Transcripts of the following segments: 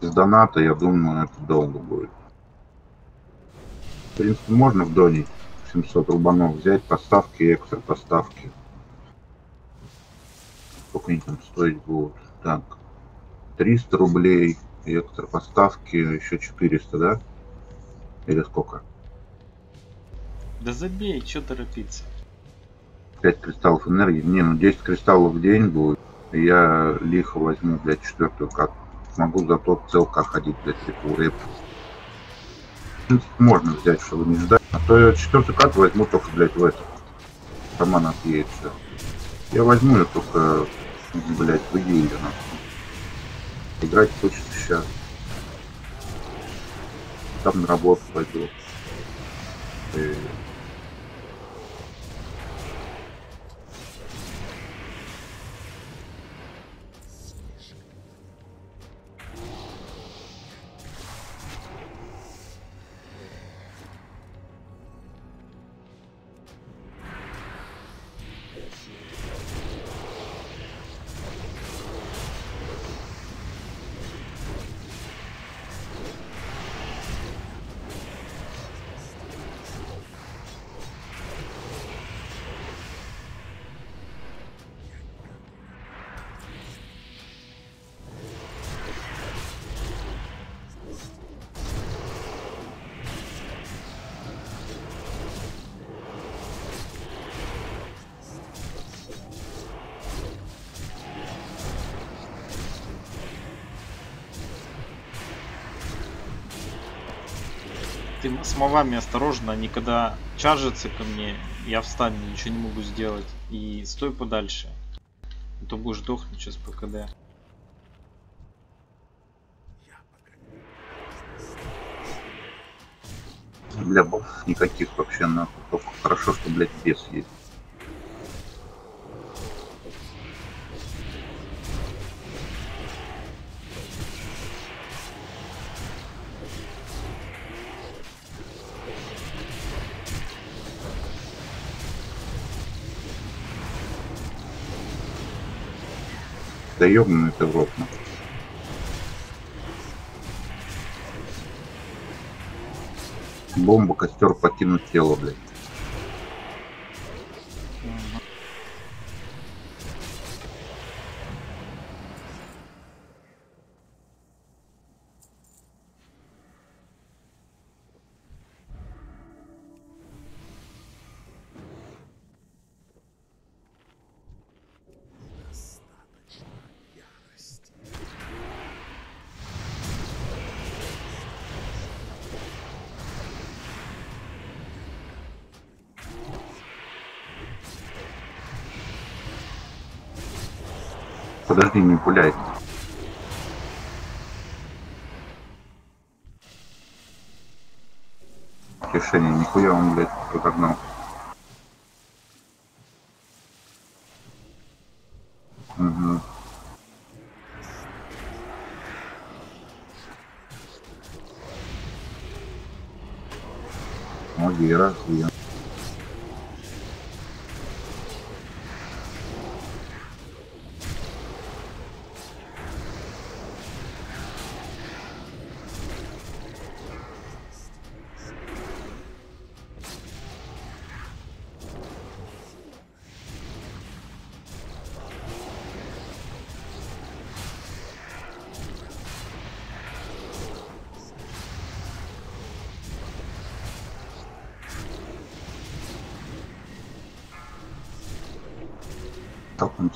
С доната, я думаю, это долго будет. В принципе, можно в доне 700 рубанов взять, поставки, экстра поставки. Сколько они там стоить будут? Так, 300 рублей, экстра поставки, еще 400, да? Или сколько? Да забей, что торопиться. 5 кристаллов энергии. Не, ну 10 кристаллов в день будет. Я лихо возьму, блядь, четвертую как Смогу зато целка ходить, блядь, типа можно взять, чтобы не ждать. А то я четвертую карту возьму только, блядь, в это. Роман отъедет все. Я возьму ее только, блядь, в идее нахуй. Играть хочется сейчас. Там на работу пойду. И Ты с мовами осторожно, они когда чаржатся ко мне, я встану, ничего не могу сделать. И стой подальше. А то будешь дохнуть сейчас по КД. Бля, бафов никаких вообще нахуй. Только хорошо, что, блядь, бес есть. Да ёбаный ты в рот. Бомба, костер, покинуть тело, блядь. Пуляй. Решение, нихуя он, блядь, разогнал. Угу. О, Гера,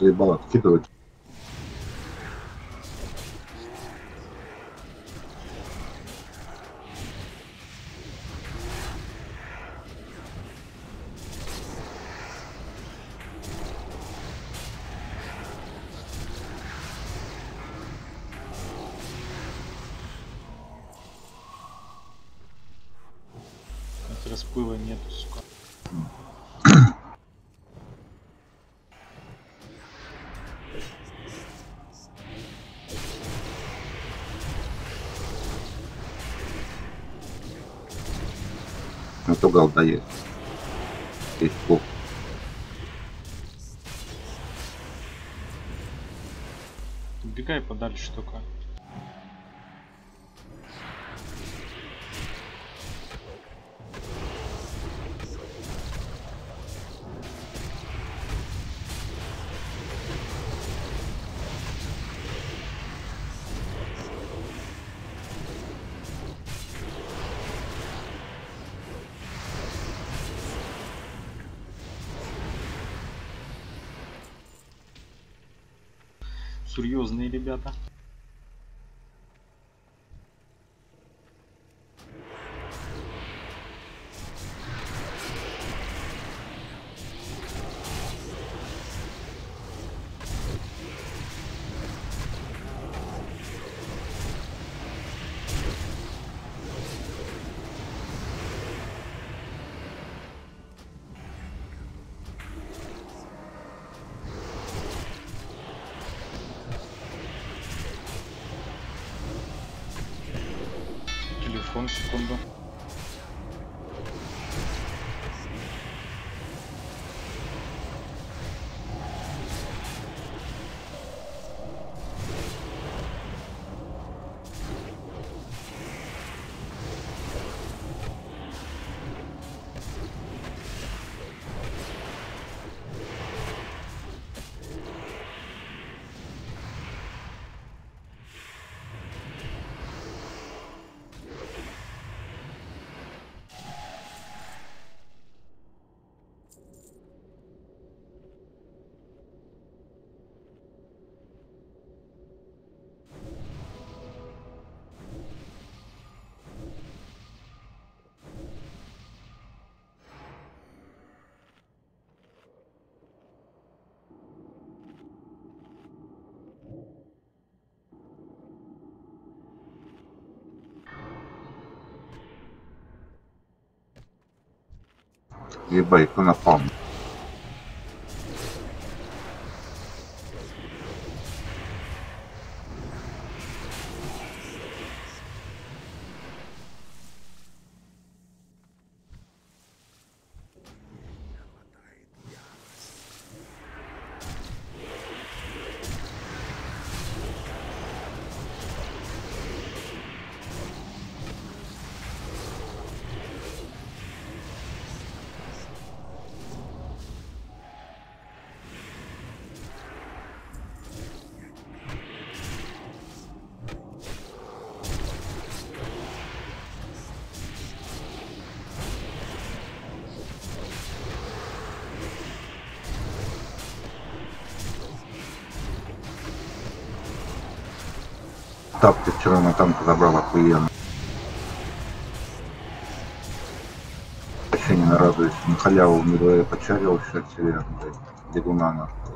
заебал откидывать. От расплыва нету, сука. То голда есть. Убегай подальше только. Серьезные ребята. quando, quando Ебать, кто напал? Так, ты вчера на танк забрал охуенно. Вообще не нарадуюсь. На халяву в мидвее почарил сейчас себе, блядь, бегуна нахуй.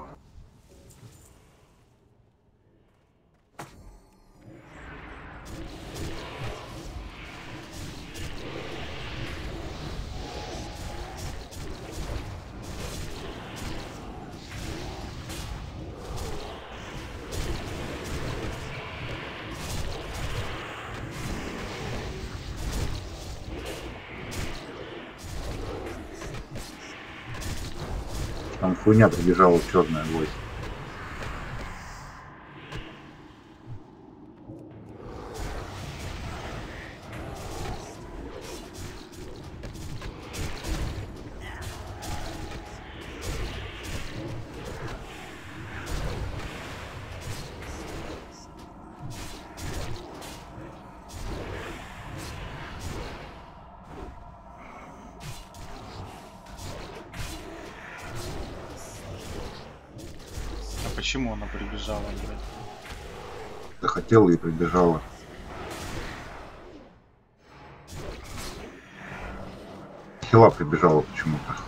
Хуйня прибежала черная войск. Почему она прибежала, блядь? Захотела и прибежала. Хила прибежала почему-то.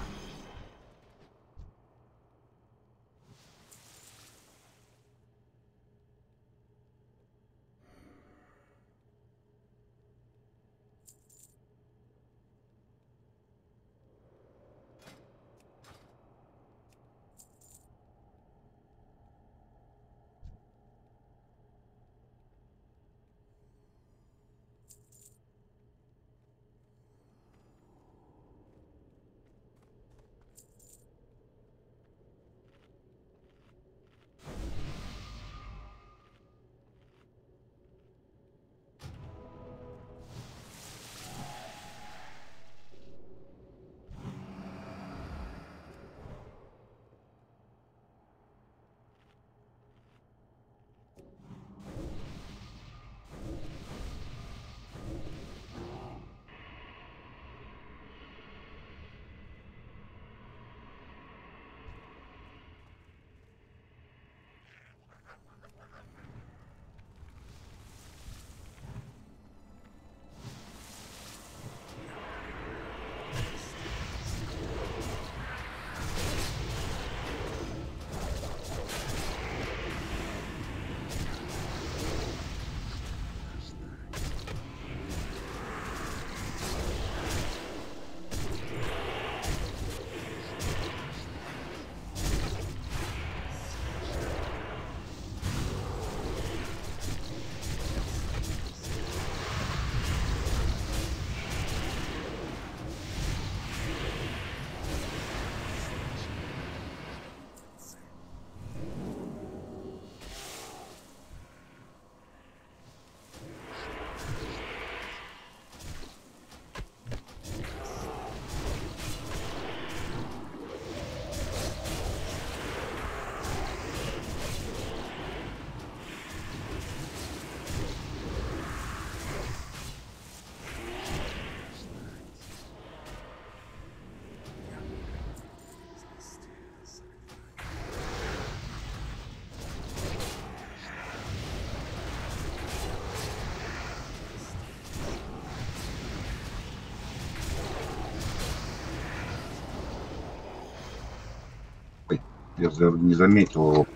Я не заметил его.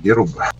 Где руба?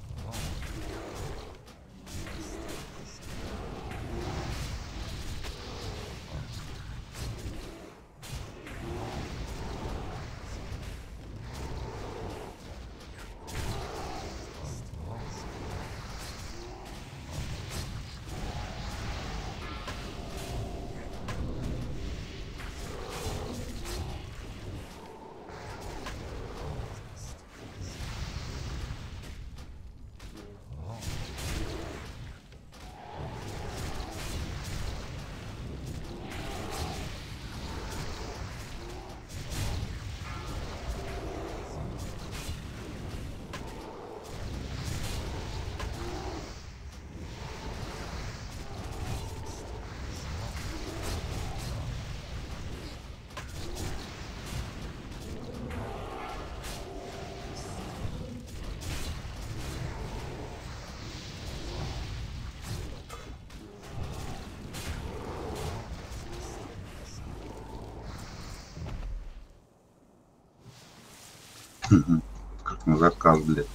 Как на заказ, блядь.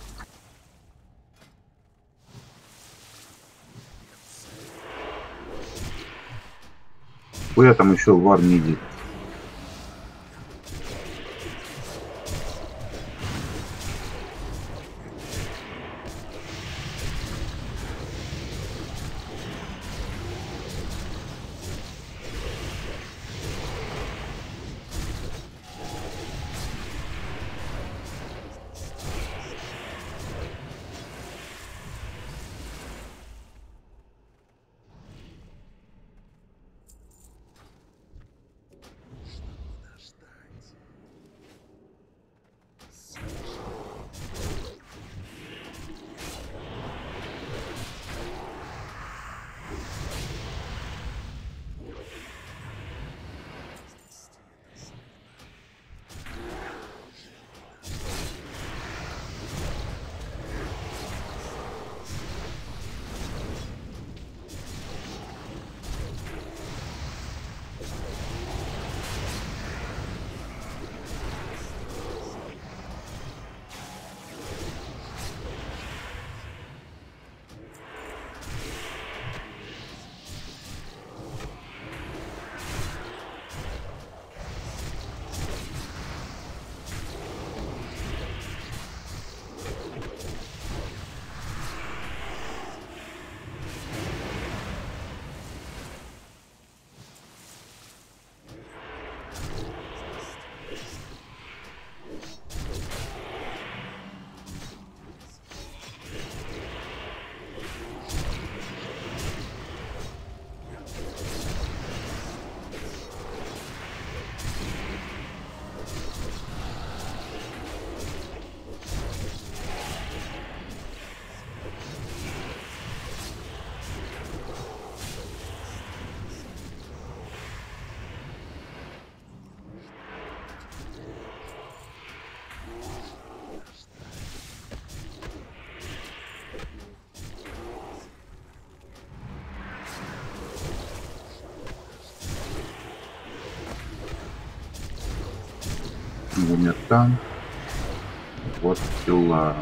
Хуя там еще в армии умер там. Вот дела.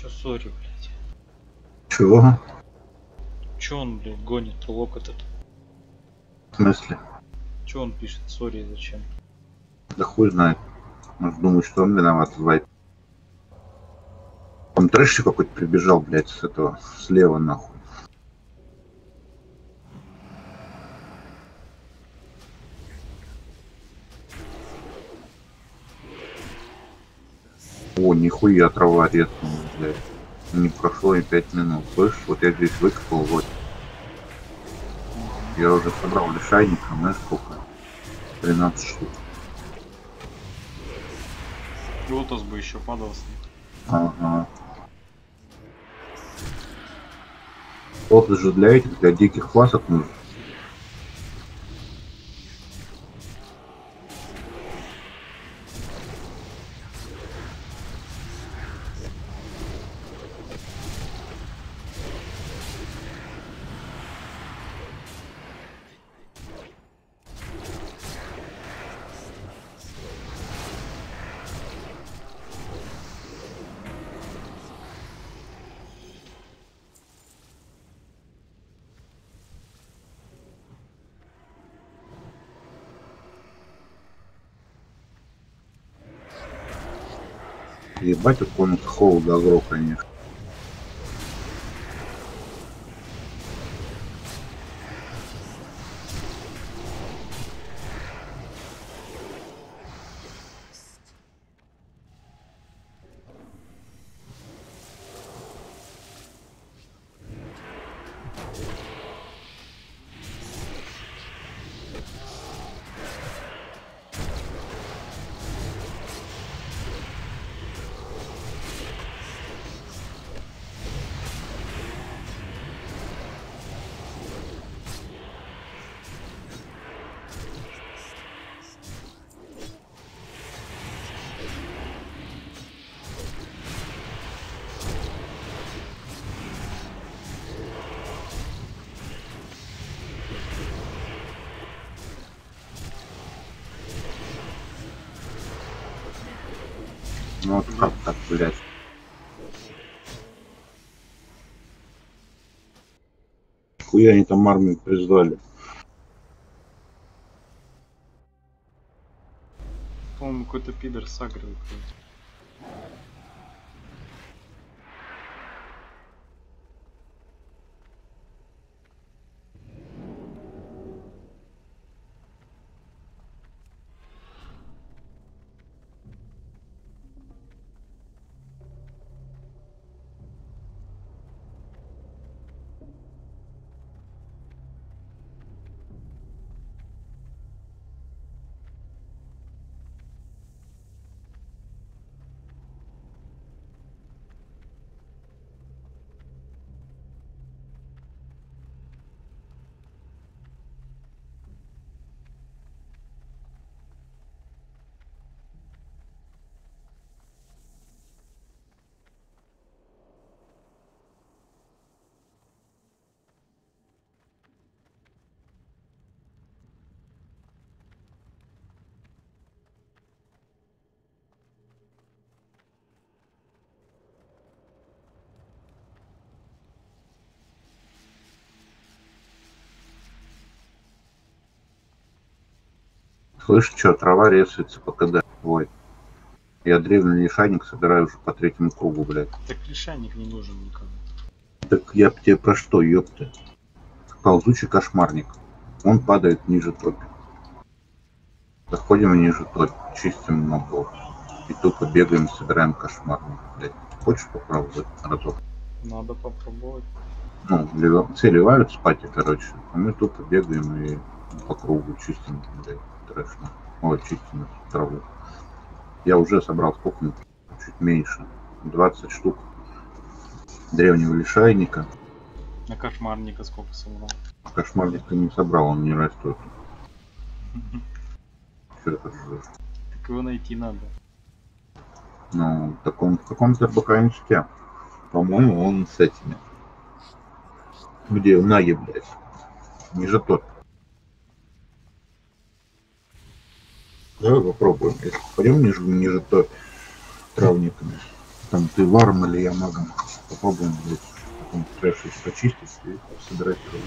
Чё, сори, блядь. Чего? Чё он, блядь, гонит лок этот? В смысле? Чё он пишет, сори, зачем? Да хуй знает. Может думать, что он виноват в вайпе. Там трэш какой-то прибежал, блядь, с этого, слева нахуй. О, нихуя трава резнула, блядь. Не прошло и пять минут. Слышишь, вот я здесь выкопал, вот. Я уже собрал лишайника, знаешь сколько? 13 штук. Лотос бы еще падал с ним. Ага. Вот же для этих, для диких фласок нужен. Ебать, как он холода агро, конечно. Вот как так, блядь? Хуя они там армию призвали. По-моему, какой-то пидор сагрил. блядь. Слышь, что, трава резается по КД. Ой. Я древний лишайник собираю уже по третьему кругу, блядь. Так лишайник не нужен никому. Так я тебе про что, ёпта? Ползучий кошмарник. Он падает ниже топи. Заходим ниже топи, чистим мобов. И тупо бегаем, собираем кошмарник, блядь. Хочешь попробовать разок? Надо попробовать. Ну, лева- все ливают спать, короче. А мы тупо бегаем и по кругу чистим, блядь, трэшно. Ой, чистим эту траву. Я уже собрал сколько? Чуть меньше. 20 штук древнего лишайника. На кошмарника сколько собрал. Кошмарника не собрал, он не растет. Что это за... Так его найти надо. Ну, так он в каком-то РБК По-моему, он с этими. Где у Наги, блядь. Ниже тот. Давай попробуем. Если пойдем ниже, ниже тот травниками. Там ты варом или я магом. Попробуем, блядь, потом трэш почистить и собирать ролик.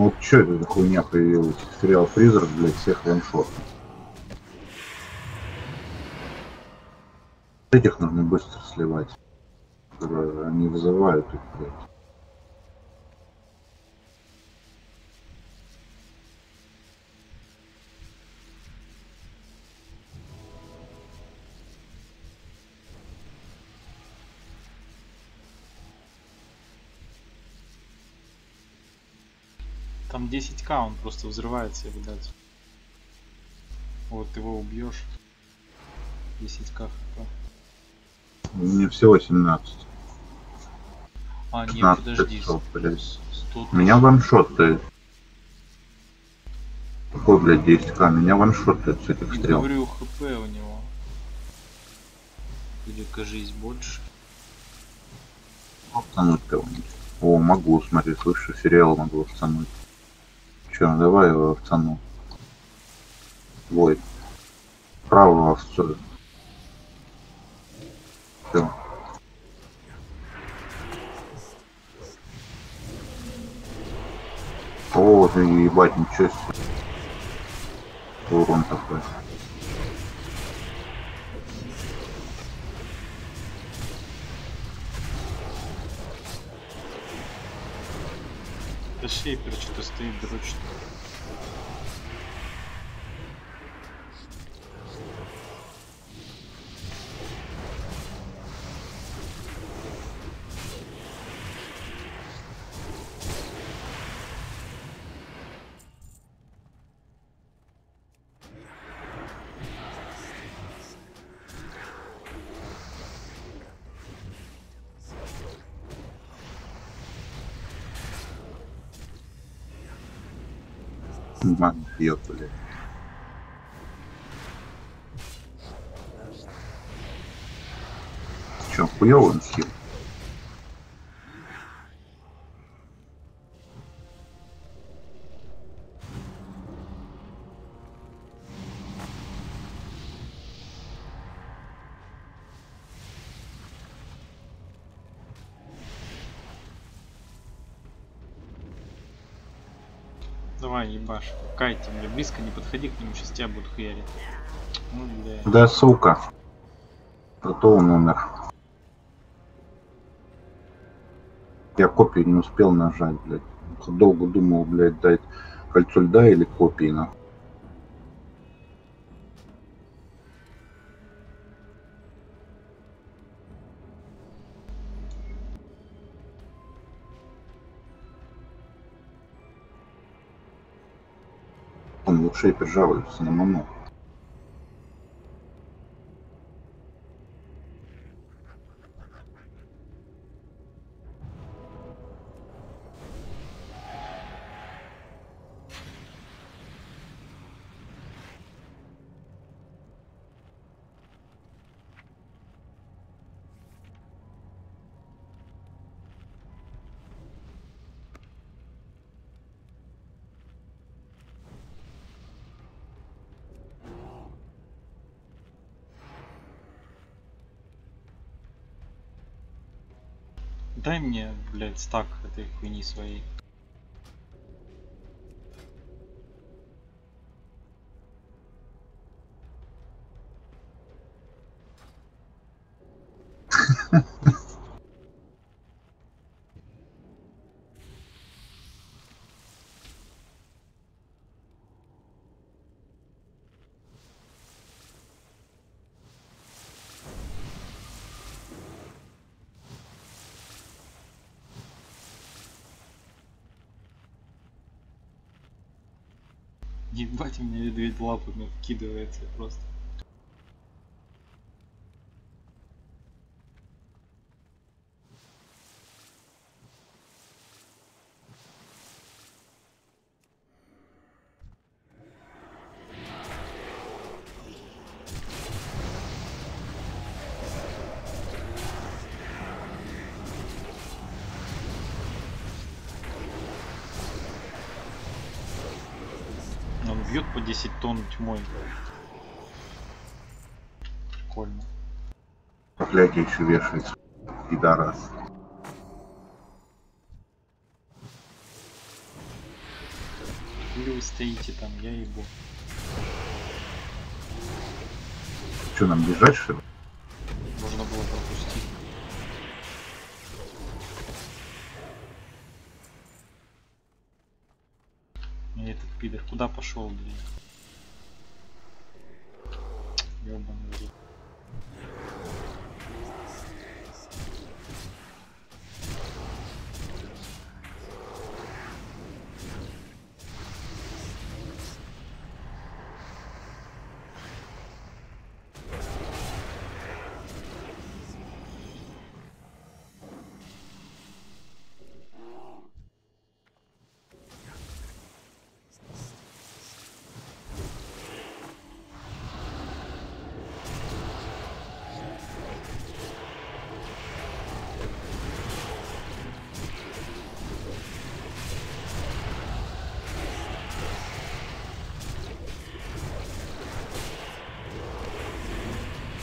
Ну Вот что это за хуйня появилась? Сериал Призрак, блядь, всех ваншот. Этих нужно быстро сливать. Они вызывают их, блядь. 10к, он просто взрывается, видать. Вот его убьешь. 10к хп. Мне всего 17. А, нет, 15 подожди. часов, блядь. 100 Меня ваншотает. Какой, блядь, 10к? Меня ваншотает с этих Я стрел. говорю, хп у него. Или кажись больше. Втянуть кого-нибудь. О, могу, смотри, слышу, сериал могу втянуть. Че, давай его втяну. Вой. Правого овцу. Все. О, ты ебать, ничего себе. Урон такой. Да шейпер что-то стоит дрочит. Пьет, блядь. Че, хуёвый он хил? Давай, ебашь. Кайте, бля, близко не подходи к нему, сейчас тебя будут хуярить. Ну. Да, сука. Зато он умер. Я копию не успел нажать, блядь. Долго думал, блядь, дать кольцо льда или копии, нахуй. Лучше жалуется на маму. Дай мне, блядь, стак этой хуйни своей. Ебать, у меня медведь лапами вкидывается просто. Бьет по 10 тонн тьмой. Прикольно. Проклятие еще вешается. Пидорас. Или вы стоите там, я ебу. Что, нам бежать, что ли? Пошел, блин?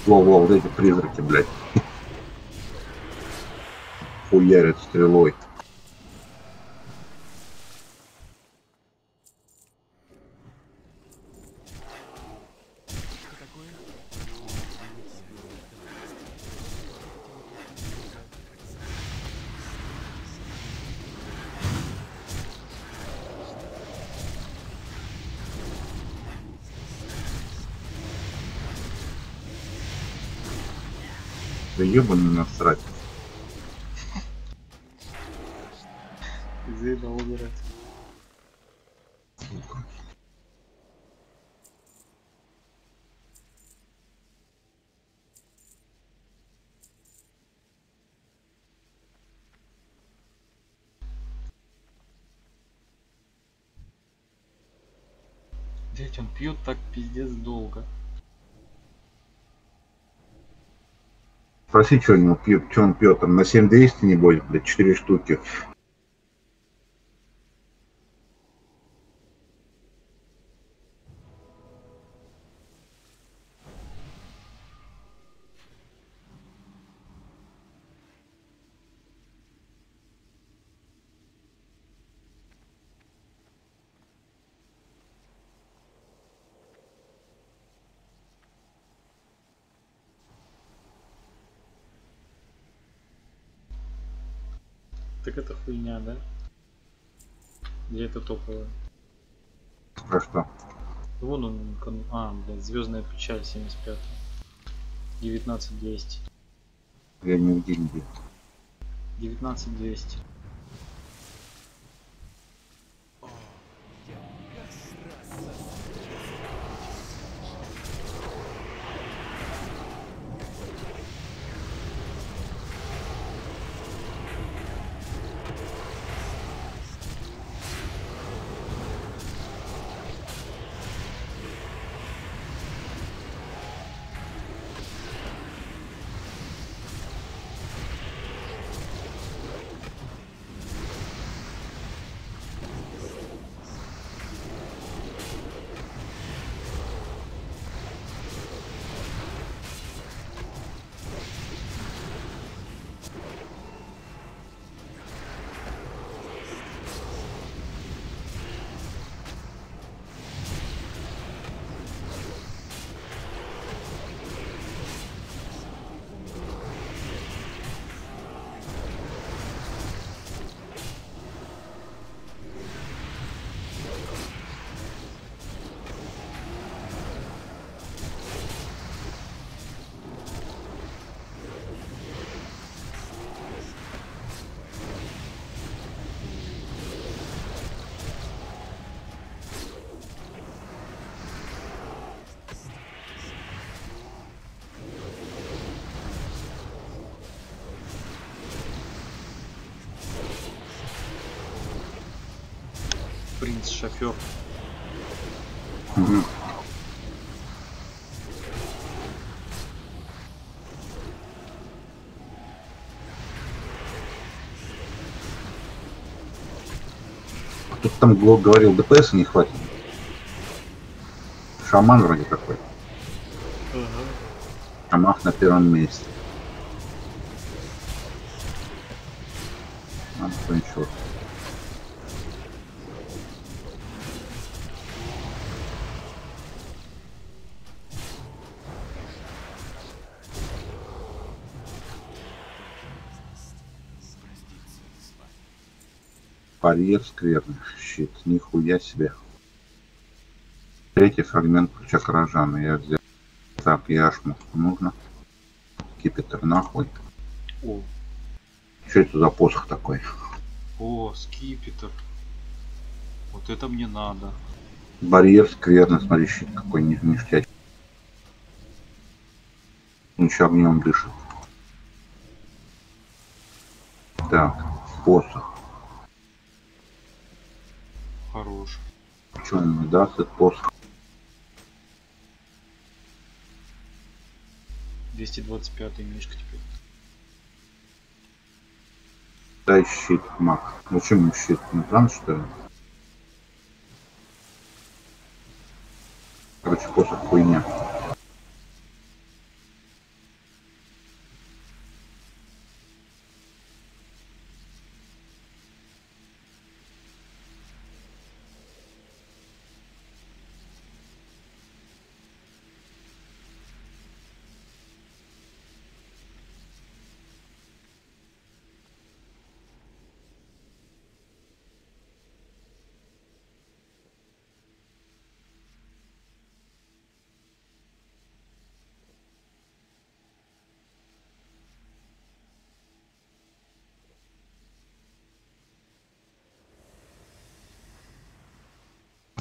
Во-во, вот эти призраки, блядь. Хуярят стрелой. Да ебаный насрать. Заебал убирать. Сука. Блять, он пьет так пиздец долго. Спроси, что пьет, что он пьет, там на 7200, небось, блядь, 4 штуки. Так это хуйня, да? Где это топовое? Про что? Вон он, а, блядь, звездная печаль 75 19200 Я не в гильдии. 19200 шофер. Мгм. Кто-то там го- говорил, ДПС не хватит. Шаман вроде такой. Шамах на первом месте. Барьер скверный. Щит. Нихуя себе. Третий фрагмент ключа Каражана. Я взял. Так, яшму нужно. Кипятер нахуй. О, Что это за посох такой? о, скипетр. Вот это мне надо. Барьер скверный. Смотри, щит какой ни- ништяк. Он еще огнем дышит. Так, посох. Хорош. Что даст этот посох? 225 мишка теперь. Дай щит, маг. Зачем ему щит? Не там, что ли? Короче, посох хуйня.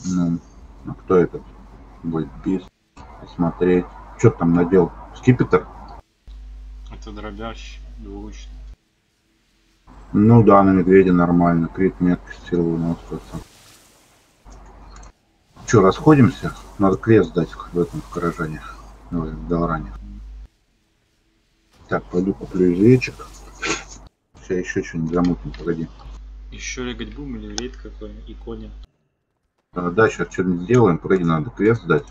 Ну, а кто этот? Будет бис. Посмотреть. Что там надел? Скипетр? Это дробящий, двуручный. Ну да, на медведя нормально. Крит силы на 100%. Че, расходимся? Надо крест дать в этом в гаражане. Ой, в Далране. Так, пойду куплю извечек. Сейчас еще что-нибудь замутим, погоди. Еще регать будем или рейд какой? И коня. А, Да, сейчас что-нибудь сделаем. Погоди, надо крест дать.